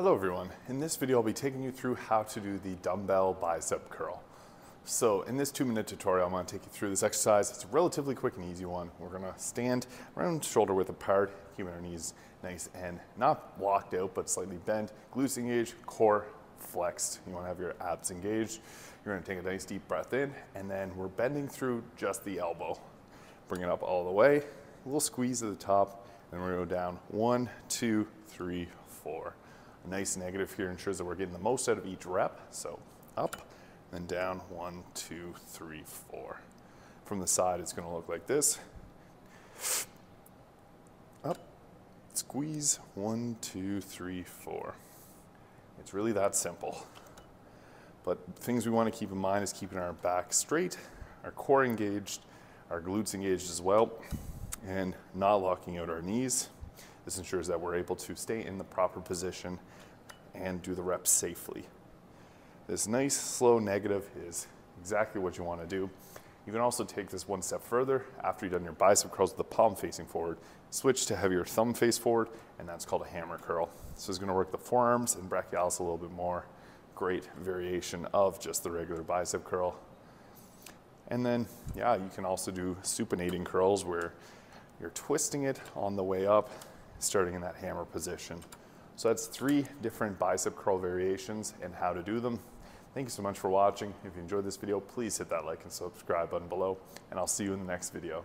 Hello everyone. In this video, I'll be taking you through how to do the dumbbell bicep curl. So in this two minute tutorial, I'm gonna take you through this exercise. It's a relatively quick and easy one. We're gonna stand around shoulder width apart, keeping our knees nice and not locked out, but slightly bent, glutes engaged, core flexed. You wanna have your abs engaged. You're gonna take a nice deep breath in, and then we're bending through just the elbow. Bring it up all the way, a little squeeze at the top, then we're gonna go down one, two, three, four. Nice negative here ensures that we're getting the most out of each rep. So up, then down, one, two, three, four. From the side, it's gonna look like this. Up, squeeze, one, two, three, four. It's really that simple. But things we wanna keep in mind is keeping our back straight, our core engaged, our glutes engaged as well, and not locking out our knees. This ensures that we're able to stay in the proper position and do the reps safely. This nice slow negative is exactly what you want to do. You can also take this one step further after you've done your bicep curls with the palm facing forward. Switch to have your thumb face forward, and that's called a hammer curl. So it's going to work the forearms and brachialis a little bit more. Great variation of just the regular bicep curl. And then, yeah, you can also do supinating curls where you're twisting it on the way up starting in that hammer position. So that's three different bicep curl variations and how to do them. Thank you so much for watching. If you enjoyed this video, please hit that like and subscribe button below, and I'll see you in the next video.